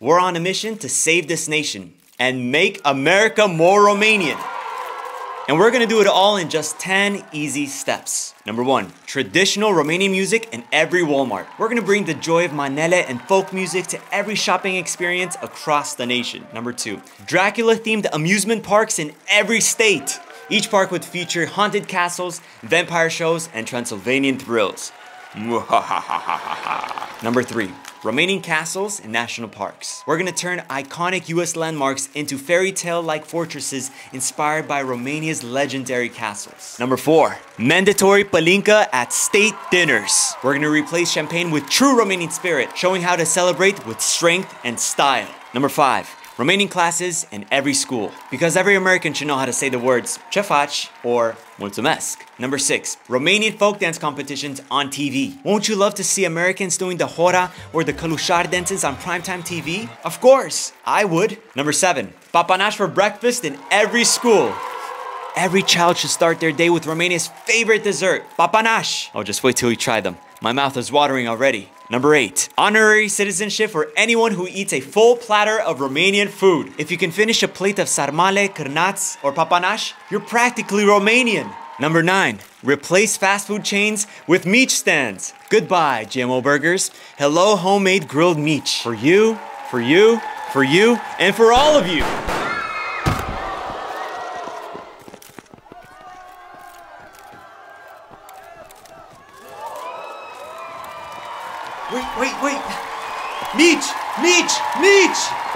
We're on a mission to save this nation and make America more Romanian. And we're gonna do it all in just 10 easy steps. Number one, traditional Romanian music in every Walmart. We're gonna bring the joy of manele and folk music to every shopping experience across the nation. Number two, Dracula themed amusement parks in every state. Each park would feature haunted castles, vampire shows, and Transylvanian thrills. Number three, Romanian castles and national parks. We're gonna turn iconic US landmarks into fairy tale like fortresses inspired by Romania's legendary castles. Number four, mandatory palinka at state dinners. We're gonna replace champagne with true Romanian spirit, showing how to celebrate with strength and style. Number five, Romanian classes in every school. Because every American should know how to say the words ce faci or mulțumesc. Number six, Romanian folk dance competitions on TV. Won't you love to see Americans doing the hora or the călușar dances on primetime TV? Of course, I would. Number seven, papanaș for breakfast in every school. Every child should start their day with Romania's favorite dessert, papanaș. Oh, just wait till you try them. My mouth is watering already. Number eight, honorary citizenship for anyone who eats a full platter of Romanian food. If you can finish a plate of sarmale, cârnați, or papanaș, you're practically Romanian. Number nine, replace fast food chains with mici stands. Goodbye, GMO burgers. Hello, homemade grilled meat. For you, for you, for you, and for all of you. Wait, wait, wait. Mitch! Mitch! Mitch!